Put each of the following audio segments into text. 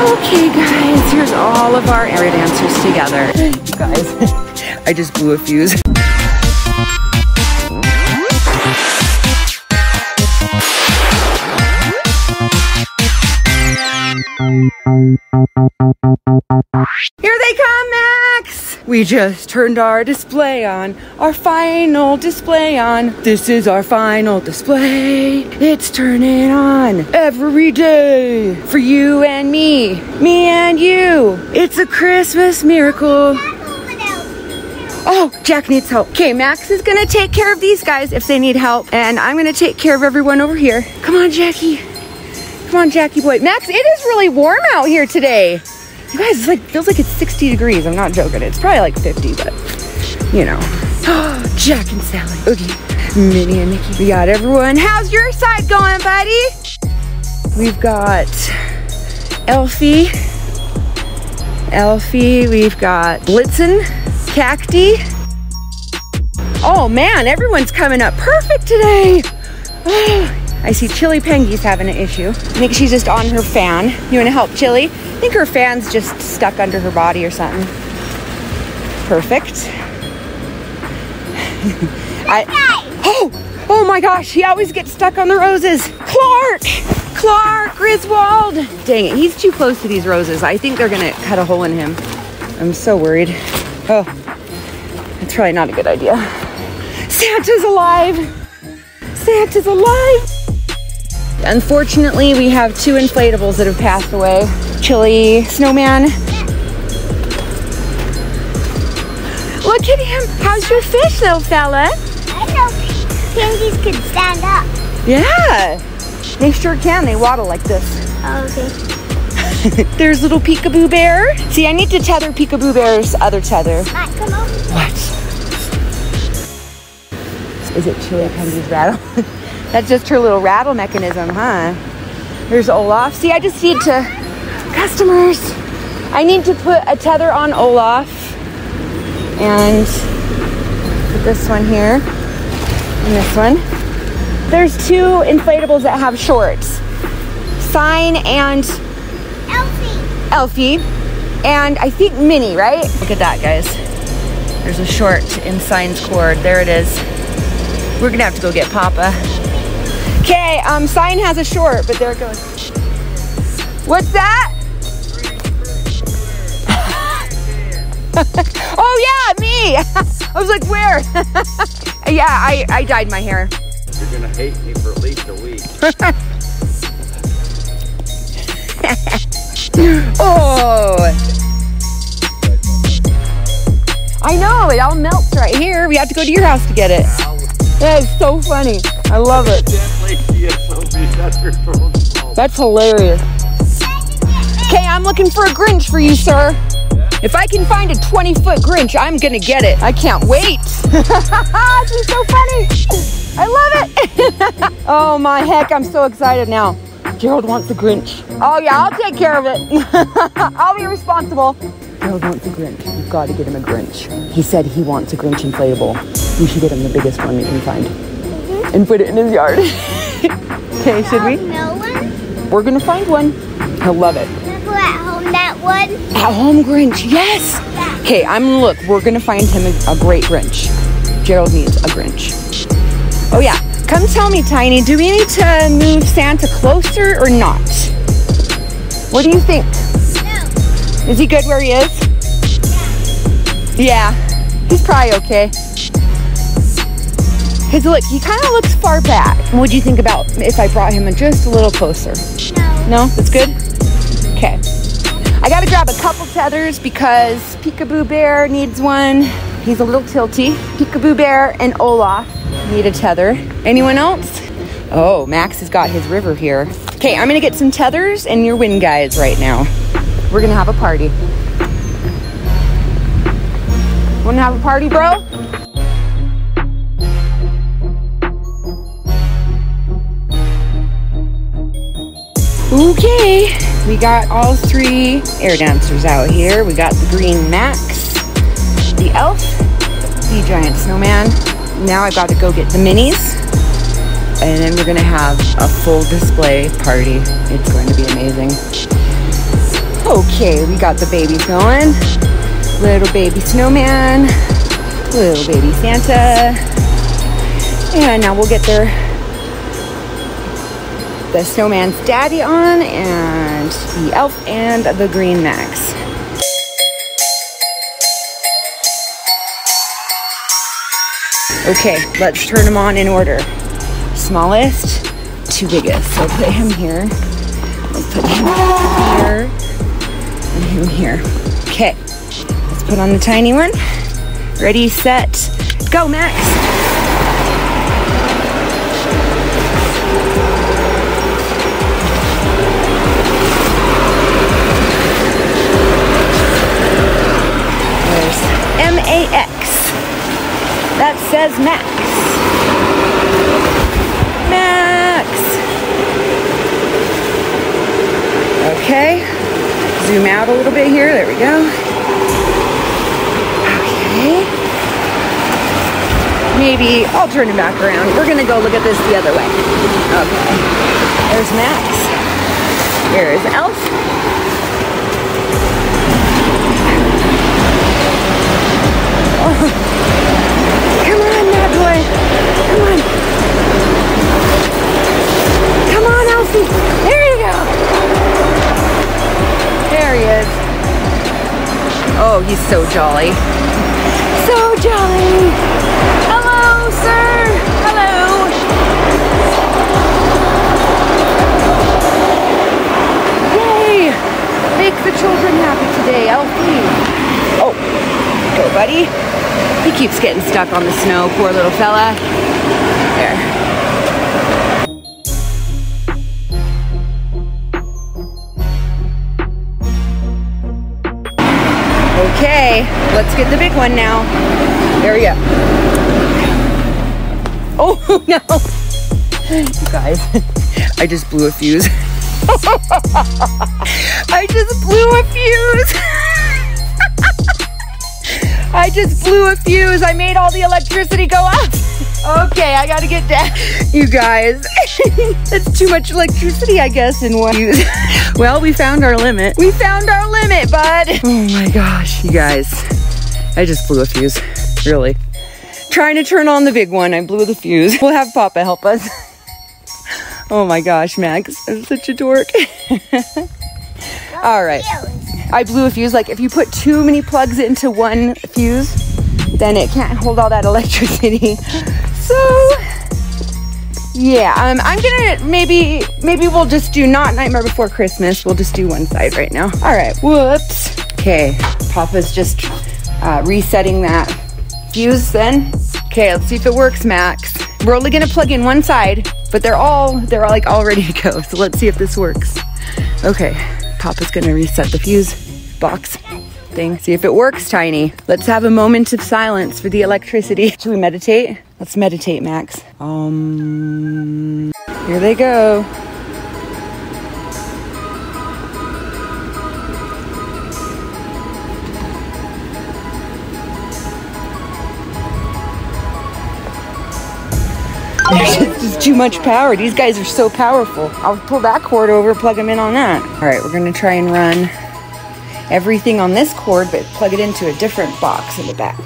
Okay, guys, here's all of our air dancers together. You guys, I just blew a fuse. Here they come! We just turned our display on, our final display on. This is our final display. It's turning on every day for you and me, me and you. It's a Christmas miracle. Oh, Jack needs help. Okay, Max is gonna take care of these guys if they need help, and I'm gonna take care of everyone over here. Come on, Jackie. Come on, Jackie boy. Max, it is really warm out here today. You guys, it's like feels like it's 60 degrees. I'm not joking. It's probably like 50, but you know. Jack and Sally. Okay. Minnie and Nikki. We got everyone. How's your side going, buddy? We've got Elfie. Elfie. We've got Blitzen. Cacti. Oh man, everyone's coming up perfect today. Oh, I see Chili Pengy's having an issue. I think she's just on her fan. You wanna help Chili? I think her fan's just stuck under her body or something. Perfect. I, oh, oh my gosh, he always gets stuck on the roses. Clark, Clark Griswold. Dang it, he's too close to these roses. I think they're gonna cut a hole in him. I'm so worried. Oh, that's probably not a good idea. Santa's alive. Santa's alive. Unfortunately, we have two inflatables that have passed away. Chili Snowman. Look at him. How's your fish, little fella? I know pansies can stand up. Yeah, they sure can. They waddle like this. Oh, okay. There's little Peekaboo Bear. See, I need to tether Peekaboo Bear's other tether. Matt, come over. What? Is it Chili Pengy's rattle? That's just her little rattle mechanism, huh? There's Olaf. See, I just need to, customers, I need to put a tether on Olaf and put this one here and this one. There's two inflatables that have shorts. Sign and Elfie. Elfie, and I think Minnie, right? Look at that, guys. There's a short in Sign's cord. There it is. We're gonna have to go get Papa. Okay, um, Sign has a short, but there it goes. What's that? oh yeah, me. I was like, where? yeah, I, I dyed my hair. You're gonna hate me for at least a week. oh. I know, it all melts right here. We have to go to your house to get it. That is so funny. I love it. That's hilarious. Okay, I'm looking for a Grinch for you, sir. If I can find a 20 foot Grinch, I'm gonna get it. I can't wait. this is so funny. I love it. oh my heck, I'm so excited now. Gerald wants a Grinch. Oh yeah, I'll take care of it. I'll be responsible. Gerald wants a Grinch. You've got to get him a Grinch. He said he wants a Grinch inflatable. You should get him the biggest one you can find and put it in his yard. okay, should we? No one? We're gonna find one. He'll love it. At home that one? At home Grinch, yes. Okay, I'm gonna look. We're gonna find him a, a great Grinch. Gerald needs a Grinch. Oh yeah, come tell me, Tiny. Do we need to move Santa closer or not? What do you think? No. Is he good where he is? Yeah, he's probably okay. Cause look, he kind of looks far back. What do you think about if I brought him just a little closer? No. No, that's good. Okay. I gotta grab a couple tethers because Peekaboo Bear needs one. He's a little tilty. Peekaboo Bear and Olaf need a tether. Anyone else? Oh, Max has got his river here. Okay, I'm gonna get some tethers and your wind guides right now. We're gonna have a party. Wanna have a party, bro? Okay, we got all three air dancers out here. We got the green Max, the elf, the giant snowman. Now I've got to go get the minis. And then we're gonna have a full display party. It's going to be amazing. Okay, we got the babies going. Little baby snowman, little baby Santa. And now we'll get their the snowman's daddy on and the elf and the green Max. Okay, let's turn them on in order. Smallest to biggest. So put him here. Let's put him here and him here. Okay, let's put on the tiny one. Ready, set, go, Max. Says Max. Max. Okay. Zoom out a little bit here. There we go. Okay. Maybe I'll turn it back around. We're gonna go look at this the other way. Okay. There's Max. Here's Elf. Come on, boy. Come on. Come on, Elfie. There you go. There he is. Oh, he's so jolly. So jolly. Hello, sir. Hello. Yay. Make the children happy today, Elfie. Oh, go, buddy. He keeps getting stuck on the snow, poor little fella. There. Okay, let's get the big one now. There we go. Oh no! You guys, I just blew a fuse. I just blew a fuse. I just blew a fuse. I made all the electricity go up. Okay, I gotta get down. You guys, that's too much electricity, I guess, in one fuse. Well, we found our limit. We found our limit, bud. Oh my gosh, you guys. I just blew a fuse, really. Trying to turn on the big one, I blew the fuse. We'll have Papa help us. Oh my gosh, Max, I'm such a dork. All right. I blew a fuse. Like if you put too many plugs into one fuse, then it can't hold all that electricity. So yeah, um, I'm gonna maybe maybe we'll just do not Nightmare Before Christmas. We'll just do one side right now. All right. Whoops. Okay, Papa's just uh, resetting that fuse. Then. Okay, let's see if it works, Max. We're only gonna plug in one side, but they're all they're all like all ready to go. So let's see if this works. Okay, Papa's gonna reset the fuse box thing. See if it works, Tiny. Let's have a moment of silence for the electricity. Should we meditate? Let's meditate, Max. Um, here they go. Too much power. These guys are so powerful. I'll pull that cord over, plug them in on that. All right, we're gonna try and run everything on this cord, but plug it into a different box in the back.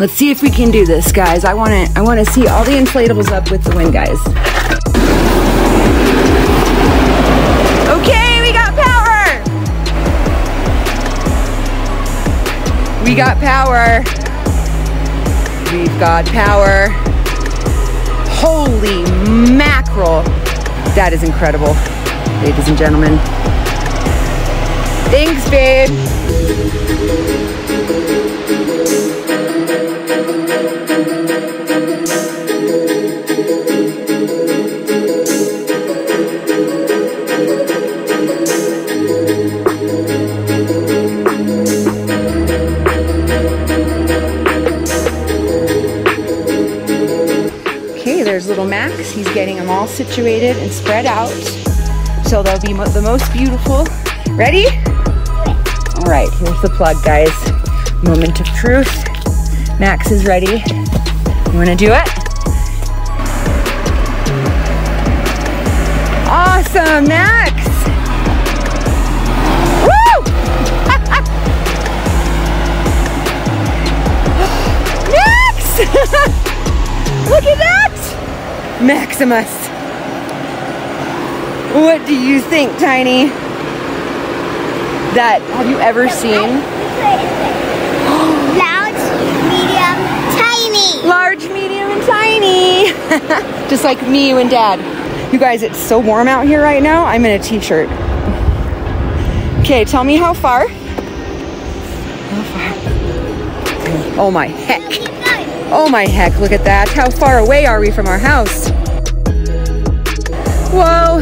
Let's see if we can do this, guys. I wanna, I wanna see all the inflatables up with the wind, guys. Okay, we got power. We got power. We've got power. Holy mackerel. That is incredible, ladies and gentlemen. Thanks, babe. getting them all situated and spread out so they'll be the most beautiful. Ready? All right, here's the plug, guys. Moment of truth. Max is ready. You wanna do it? Awesome, Max! Woo! Max! Look at Maximus. What do you think, Tiny? That have you ever seen Loud, medium, tiny. large, medium, and tiny? Just like me and Dad. You guys, it's so warm out here right now. I'm in a t-shirt. Okay, tell me how far. How far? Oh my heck. Oh my heck, look at that. How far away are we from our house? Whoa.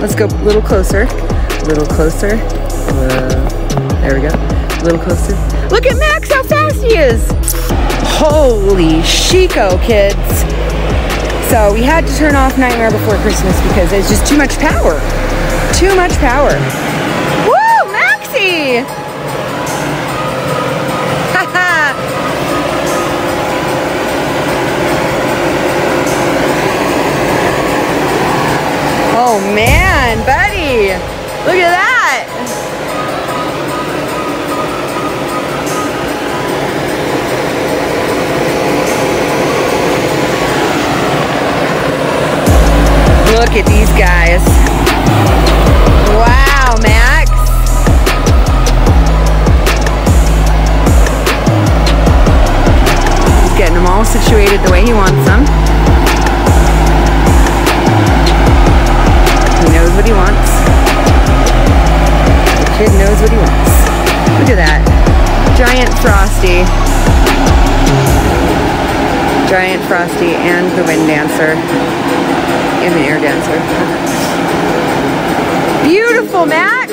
Let's go a little closer. A little closer. Whoa. There we go. A little closer. Look at Max, how fast he is. Holy Chico, kids. So we had to turn off Nightmare Before Christmas because it's just too much power. Too much power. Oh man, buddy. Look at that. Look at these guys. Wow, Max. He's getting them all situated the way he wants them. What he wants. The kid knows what he wants. Look at that. Giant Frosty. Giant Frosty and the Wind Dancer. And the Air Dancer. Beautiful, Max!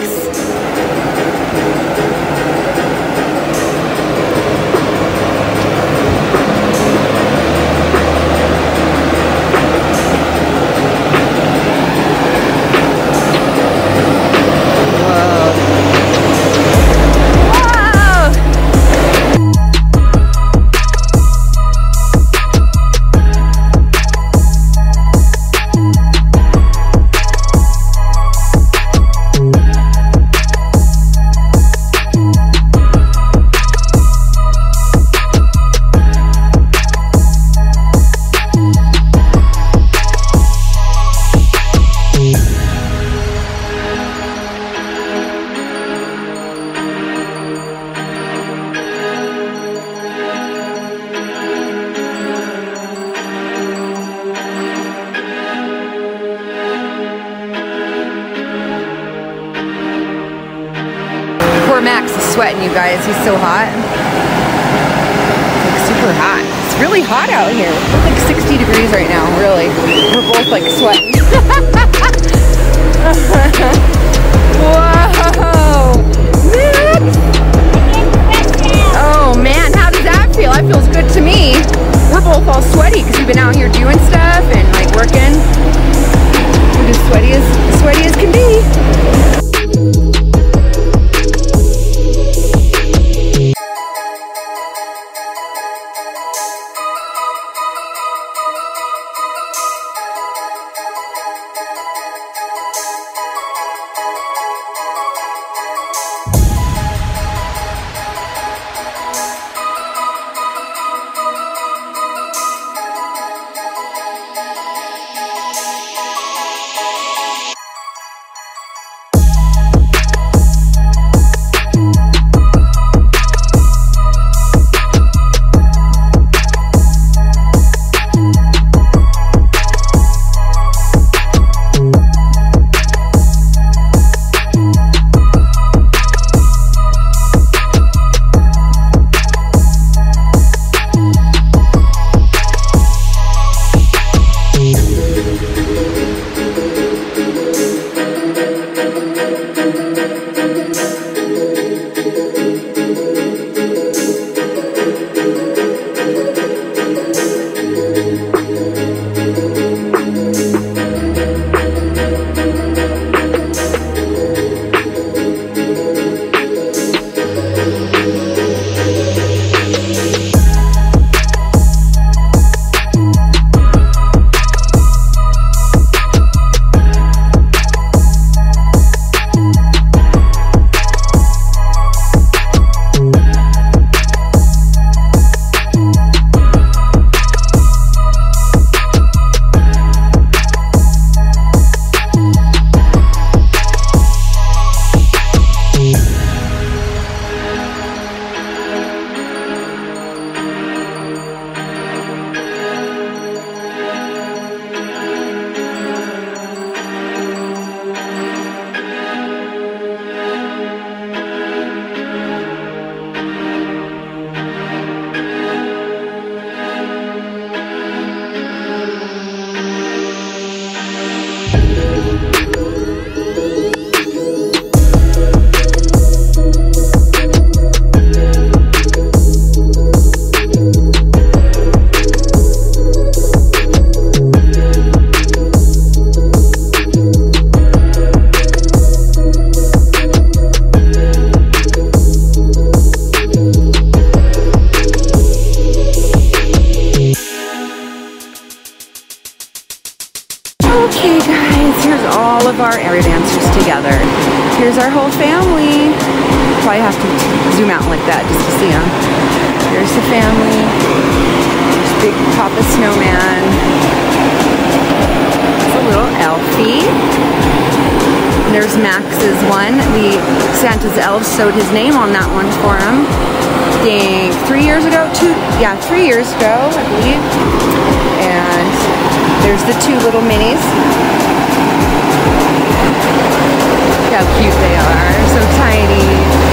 Sweating, you guys. He's so hot. Like super hot. It's really hot out here. It's like 60 degrees right now, really. We're both like sweating. Whoa! Oh man, how does that feel? That feels good to me. We're both all sweaty because we've been out here doing stuff and like working. We're just sweaty as sweaty as can be. There's our air dancers together. Here's our whole family. Probably have to zoom out like that just to see them. Here's the family. There's big Papa Snowman. It's a little Elfie. There's Max's one. We Santa's elves sewed his name on that one for him. I think three years ago, two yeah, three years ago, I believe. And there's the two little minis. Look how cute they are. So tiny.